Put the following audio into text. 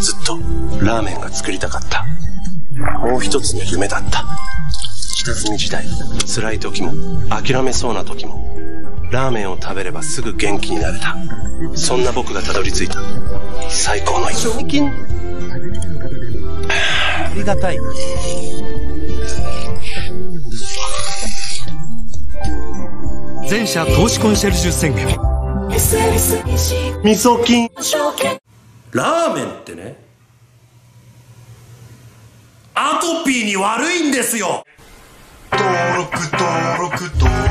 ずっとラーメンが作りたかった。もう一つの夢だった。下積み時代、辛い時も、諦めそうな時も、ラーメンを食べればすぐ元気になれた。そんな僕がたどり着いた、最高の一品。ありがたい。全社投資コンシェルジュ宣言味噌菌。ラーメンってね、アトピーに悪いんですよ。登録登録登録。